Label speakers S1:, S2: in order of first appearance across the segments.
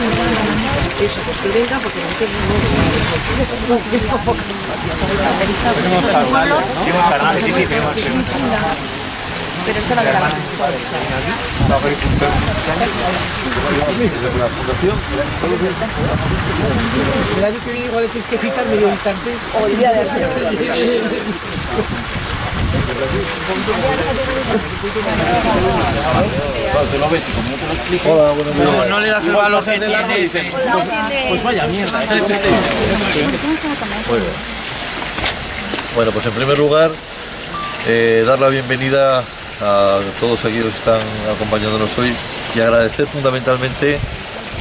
S1: Eso, pues que venga porque no tengo
S2: Tenemos sí, sí, tenemos.
S1: Pero esto la grabamos.
S3: El año que viene igual tienes que citar medio distantes.
S1: O
S3: No, no le das el valor que tiene. Pues vaya mierda.
S4: Bueno, pues en primer lugar, eh, dar la bienvenida a todos aquellos que están acompañándonos hoy y agradecer fundamentalmente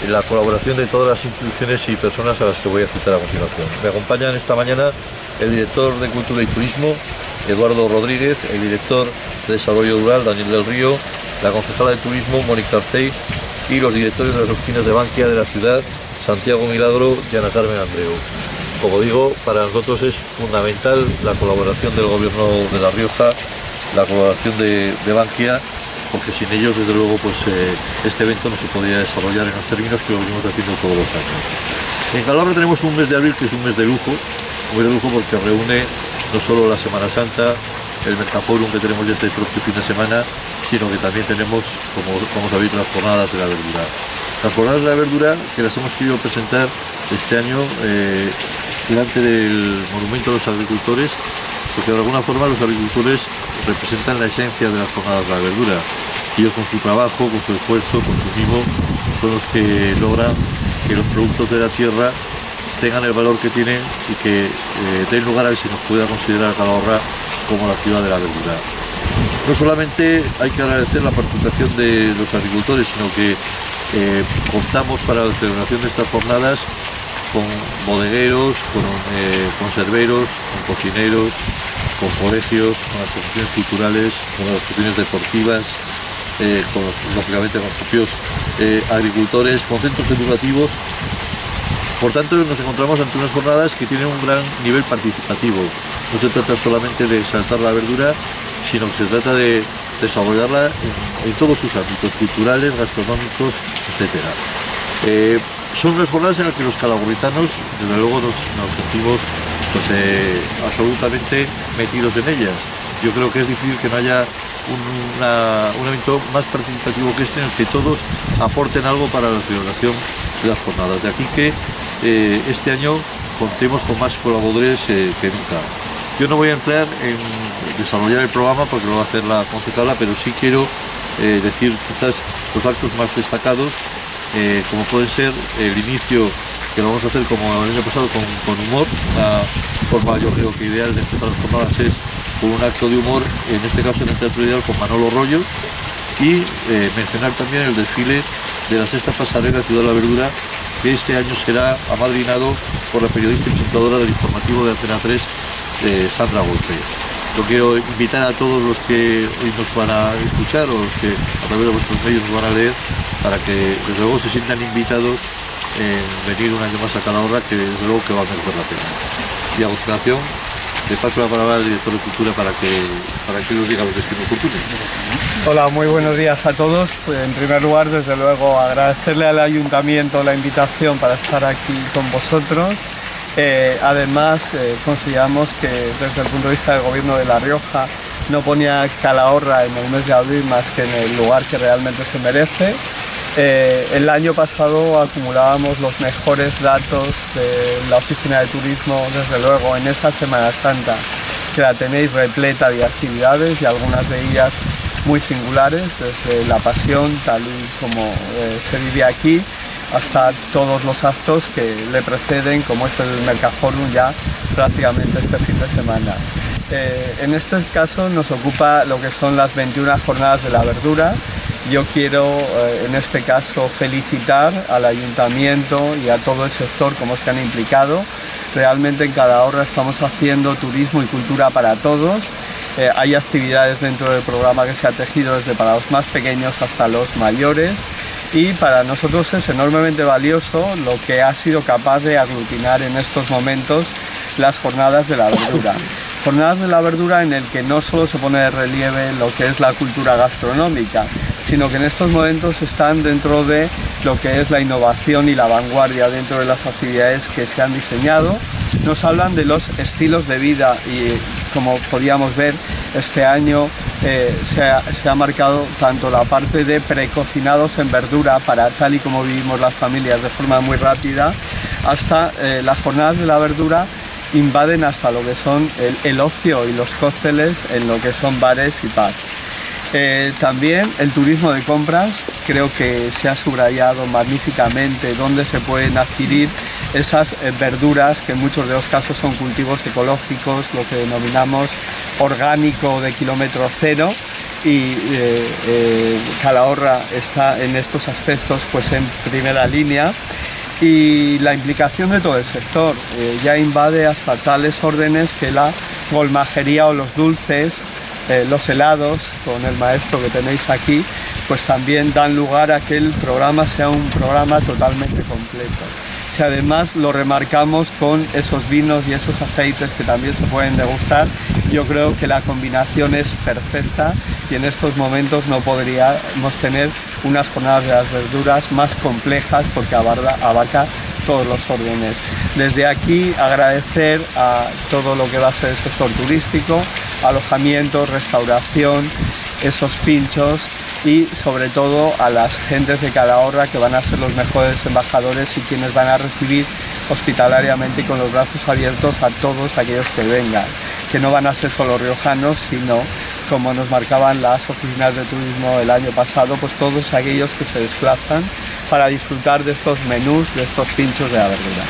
S4: la colaboración de todas las instituciones y personas a las que voy a citar a continuación. Me acompañan esta mañana el director de Cultura y Turismo, Eduardo Rodríguez, el director de Desarrollo Rural, Daniel del Río, la concejala de Turismo, Mónica Arcey, y los directores de las oficinas de Bankia de la ciudad, Santiago Milagro y Ana Carmen Andreu. Como digo, para nosotros es fundamental la colaboración del Gobierno de La Rioja, la colaboración de, de porque sin ellos, desde luego, pues eh, este evento no se podría desarrollar en los términos que lo venimos haciendo todos los años. En Calabria tenemos un mes de abril que es un mes de lujo, un mes de lujo porque reúne no solo la Semana Santa, el Mercaforum que tenemos ya este próximo fin de semana, sino que también tenemos, como, como sabéis, las jornadas de la verdura. Las jornadas de la verdura que las hemos querido presentar este año eh, delante del Monumento a los Agricultores, porque de alguna forma los agricultores representan la esencia de las jornadas de la verdura. Ellos con su trabajo, con su esfuerzo, con su mimo, son los que logran que los productos de la tierra tengan el valor que tienen y que eh, den lugar a que se nos pueda considerar Calahorra como la ciudad de la verdura. No solamente hay que agradecer la participación de los agricultores, sino que eh, contamos para la celebración de estas jornadas con bodegueros, con eh, conserveros, con cocineros, con colegios, con asociaciones culturales, con asociaciones deportivas, eh, con, lógicamente con propios eh, agricultores, con centros educativos. Por tanto, nos encontramos ante unas jornadas que tienen un gran nivel participativo. No se trata solamente de exaltar la verdura, sino que se trata de desarrollarla en, todos sus ámbitos, culturales, gastronómicos, etcétera. Eh, son unas jornadas en las que los calaburritanos, desde luego, nos, sentimos pues, eh, absolutamente metidos en ellas. Yo creo que es difícil que no haya un evento más participativo que este en el que todos aporten algo para la celebración de las jornadas. De aquí que eh, este año contemos con más colaboradores eh, que nunca. Yo no voy a entrar en desarrollar el programa porque lo va a hacer la concejala, pero sí quiero eh, decir quizás los actos más destacados, como puede ser el inicio, que lo vamos a hacer como el año pasado con, con humor, una forma yo creo que ideal de empezar las jornadas es con un acto de humor, en este caso en el Teatro Ideal con Manolo Rollo, y mencionar también el desfile de la sexta pasarela Ciudad de la Verdura, que este año será amadrinado por la periodista y presentadora del informativo de Antena 3, eh, Sandra Golpe. Yo quiero invitar a todos los que hoy nos van a escuchar o los que a través de vuestros medios nos van a leer para que desde luego se sientan invitados en venir un año más a Calahorra que desde luego que va a merecer la pena. Y a continuación le paso la palabra al director de Cultura para que, para que nos diga los destinos culturales.
S5: Hola, muy buenos días a todos. Pues, en primer lugar, desde luego, agradecerle al ayuntamiento la invitación para estar aquí con vosotros. Eh, además, eh, consideramos que desde el punto de vista del gobierno de La Rioja no ponía Calahorra en el mes de abril más que en el lugar que realmente se merece. Eh, el año pasado acumulábamos los mejores datos de la oficina de turismo, desde luego, en esa Semana Santa, que la tenéis repleta de actividades y algunas de ellas muy singulares, desde la pasión, tal y como eh, se vive aquí, hasta todos los actos que le preceden, como es el Mercaforum ya prácticamente este fin de semana. Eh, en este caso nos ocupa lo que son las 21 jornadas de la verdura. Yo quiero eh, en este caso felicitar al ayuntamiento y a todo el sector como se han implicado. Realmente en cada hora estamos haciendo turismo y cultura para todos. Eh, hay actividades dentro del programa que se ha tejido desde para los más pequeños hasta los mayores y para nosotros es enormemente valioso lo que ha sido capaz de aglutinar en estos momentos las jornadas de la verdura. Jornadas de la verdura en el que no solo se pone de relieve lo que es la cultura gastronómica, sino que en estos momentos están dentro de lo que es la innovación y la vanguardia dentro de las actividades que se han diseñado. Nos hablan de los estilos de vida y como podíamos ver este año eh, se, ha, marcado tanto la parte de precocinados en verdura para tal y como vivimos las familias de forma muy rápida hasta eh, las jornadas de la verdura invaden hasta lo que son el, el, ocio y los cócteles en lo que son bares y pubs. Eh, también el turismo de compras, creo que se ha subrayado magníficamente dónde se pueden adquirir esas eh, verduras que en muchos de los casos son cultivos ecológicos, lo que denominamos orgánico de kilómetro cero y eh, Calahorra está en estos aspectos pues en primera línea. Y la implicación de todo el sector ya invade hasta tales órdenes que la golmajería o los dulces eh, los helados con el maestro que tenéis aquí, pues también dan lugar a que el programa sea un programa totalmente completo. Si además lo remarcamos con esos vinos y esos aceites que también se pueden degustar, yo creo que la combinación es perfecta y en estos momentos no podríamos tener unas jornadas de las verduras más complejas porque abarca todos los órdenes. Desde aquí agradecer a todo lo que va a ser el sector turístico, alojamiento, restauración, esos pinchos y sobre todo a las gentes de Calahorra que van a ser los mejores embajadores y quienes van a recibir hospitalariamente y con los brazos abiertos a todos aquellos que vengan, que no van a ser solo riojanos, sino como nos marcaban las oficinas de turismo el año pasado, pues todos aquellos que se desplazan para disfrutar de estos menús, de estos pinchos de la verdura.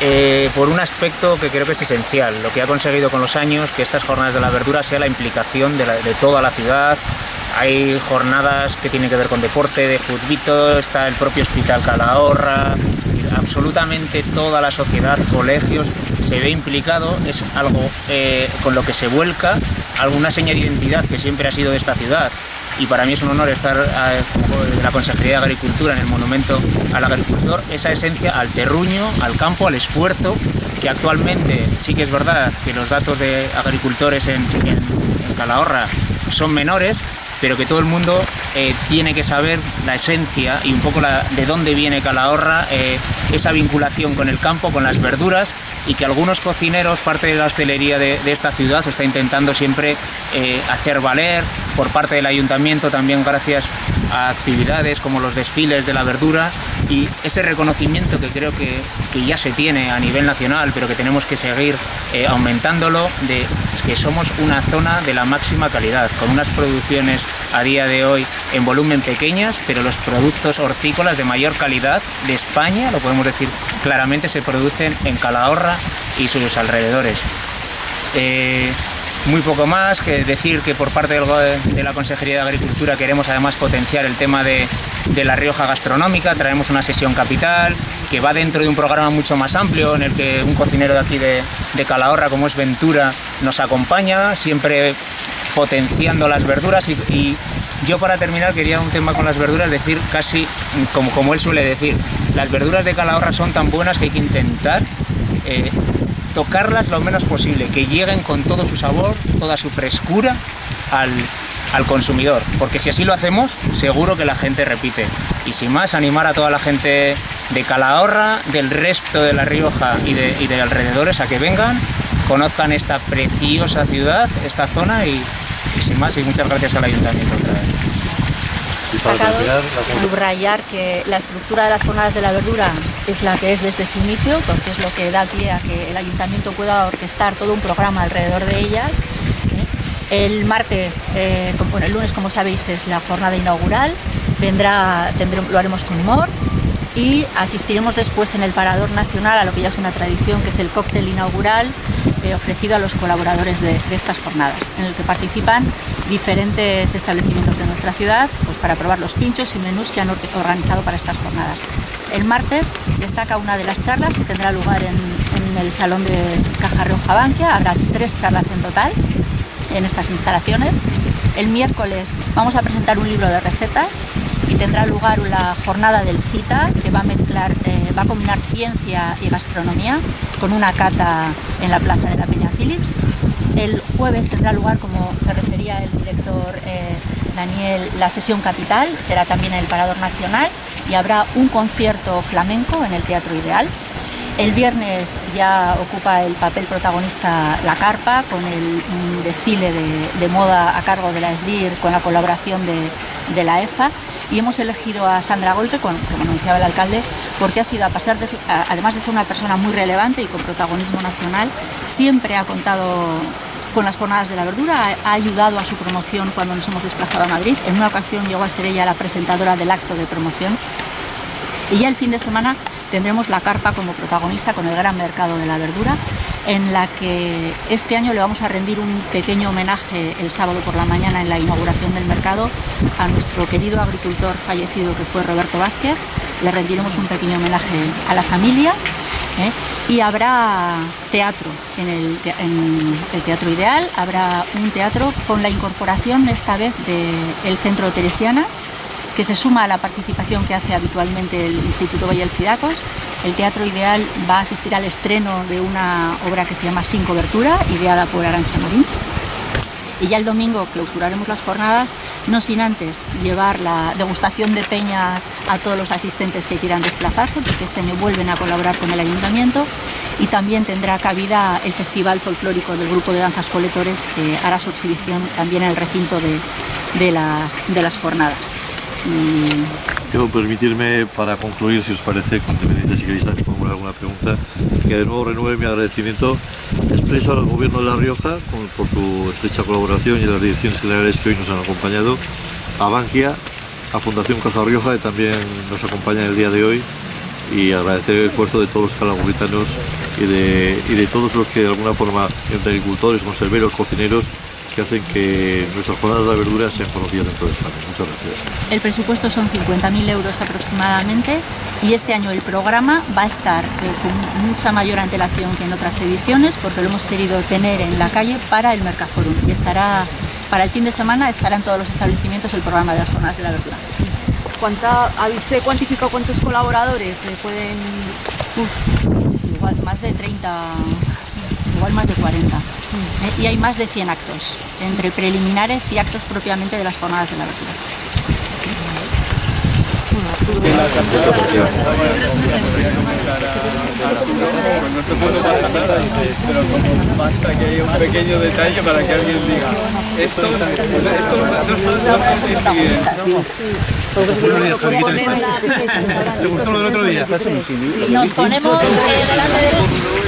S2: Eh, por un aspecto que creo que es esencial, lo que ha conseguido con los años, que estas jornadas de la verdura sea la implicación de, toda la ciudad. Hay jornadas que tienen que ver con deporte, de fútbol, está el propio Hospital Calahorra, absolutamente toda la sociedad, colegios, se ve implicado, es algo eh, con lo que se vuelca, alguna seña de identidad que siempre ha sido de esta ciudad. Y para mí es un honor estar en la Consejería de Agricultura en el monumento al agricultor, esa esencia al terruño, al campo, al esfuerzo, que actualmente sí que es verdad que los datos de agricultores en, en, en Calahorra son menores, pero que todo el mundo eh, tiene que saber la esencia y un poco de dónde viene Calahorra, eh, esa vinculación con el campo, con las verduras y que algunos cocineros, parte de la hostelería de, de esta ciudad, está intentando siempre eh, hacer valer por parte del ayuntamiento, también gracias a actividades como los desfiles de la verdura y ese reconocimiento que creo que, que ya se tiene a nivel nacional, pero que tenemos que seguir eh, aumentándolo, de que somos una zona de la máxima calidad, con unas producciones a día de hoy en volumen pequeñas, pero los productos hortícolas de mayor calidad de España, lo podemos decir claramente, se producen en Calahorra y sus alrededores. Eh, muy poco más que decir que por parte de la Consejería de Agricultura queremos además potenciar el tema de, La Rioja gastronómica, traemos una sesión capital que va dentro de un programa mucho más amplio en el que un cocinero de aquí de, Calahorra como es Ventura nos acompaña, siempre potenciando las verduras. Y, y, yo para terminar quería un tema con las verduras decir casi como, como él suele decir, las verduras de Calahorra son tan buenas que hay que intentar eh, tocarlas lo menos posible, que lleguen con todo su sabor, toda su frescura al, al, consumidor. Porque si así lo hacemos, seguro que la gente repite. Y sin más, animar a toda la gente de Calahorra, del resto de La Rioja y de, y de alrededores a que vengan, conozcan esta preciosa ciudad, esta zona y, sin más, y muchas gracias al Ayuntamiento otra.
S6: Destacados, subrayar que la estructura de las jornadas de la verdura es la que es desde su inicio, porque es lo que da pie a que el ayuntamiento pueda orquestar todo un programa alrededor de ellas. El martes, eh, bueno, el lunes, como sabéis, es la jornada inaugural. Vendrá, tendremos, lo haremos con humor y asistiremos después en el Parador Nacional a lo que ya es una tradición, que es el cóctel inaugural eh, ofrecido a los colaboradores de, de, estas jornadas, en el que participan diferentes establecimientos de nuestra ciudad pues, para probar los pinchos y menús que han organizado para estas jornadas. El martes destaca una de las charlas que tendrá lugar en, el Salón de Caja Rioja Bankia. Habrá tres charlas en total en estas instalaciones. El miércoles vamos a presentar un libro de recetas y tendrá lugar la jornada del CITA que va a mezclar, eh, va a combinar ciencia y gastronomía con una cata en la plaza de la Peña Philips. El jueves tendrá lugar, como se refería el director eh, Daniel, la sesión capital, será también el Parador Nacional y habrá un concierto flamenco en el Teatro Ideal. El viernes ya ocupa el papel protagonista la carpa con el desfile de, moda a cargo de la SDIR con la colaboración de, la EFA y hemos elegido a Sandra Golpe, como anunciaba el alcalde, porque ha sido, a pasar de, además de ser una persona muy relevante y con protagonismo nacional, siempre ha contado con las jornadas de la verdura, ha ayudado a su promoción cuando nos hemos desplazado a Madrid. En una ocasión llegó a ser ella la presentadora del acto de promoción. Y ya el fin de semana tendremos la carpa como protagonista con el gran mercado de la verdura, en la que este año le vamos a rendir un pequeño homenaje el sábado por la mañana en la inauguración del mercado a nuestro querido agricultor fallecido que fue Roberto Vázquez. Le rendiremos un pequeño homenaje a la familia ¿eh? Y habrá teatro en el, Teatro Ideal, habrá un teatro con la incorporación esta vez del Centro Teresianas que se suma a la participación que hace habitualmente el Instituto Valle El Teatro Ideal va a asistir al estreno de una obra que se llama Sin Cobertura, ideada por Arancha Marín. Y ya el domingo clausuraremos las jornadas, no sin antes llevar la degustación de peñas a todos los asistentes que quieran desplazarse, porque este año vuelven a colaborar con el ayuntamiento. Y también tendrá cabida el Festival Folclórico del Grupo de Danzas Coletores, que hará su exhibición también en el recinto de, las, jornadas.
S4: Quiero permitirme, para concluir, si os parece, si queréis formular alguna pregunta, que de nuevo renueve mi agradecimiento expreso al Gobierno de La Rioja por su estrecha colaboración y a las direcciones generales que hoy nos han acompañado, a Bankia, a Fundación Caja Rioja, que también nos acompaña el día de hoy, y agradecer el esfuerzo de todos los calagurritanos y de, y de todos los que de alguna forma, entre agricultores, conserveros, cocineros, que hacen que nuestras jornadas de verdura sean conocidas en toda España. Muchas gracias.
S6: El presupuesto son 50.000 euros aproximadamente y este año el programa va a estar eh, con mucha mayor antelación que en otras ediciones porque lo hemos querido tener en la calle para el Mercaforum y estará para el fin de semana estará en todos los establecimientos el programa de las jornadas de la verdura.
S1: ¿Cuánta, ¿Habéis cuantificado cuántos colaboradores se pueden...?
S6: igual más de 30 igual más de 40. ¿eh? Y hay más de 100 actos, entre preliminares y actos propiamente de las jornadas de la verdura.
S5: No se puede pasar nada, pero como basta que haya un pequeño detalle para que alguien diga esto, esto no son ¿Te gustó lo del otro día?
S6: Nos ponemos delante de
S5: inaugurar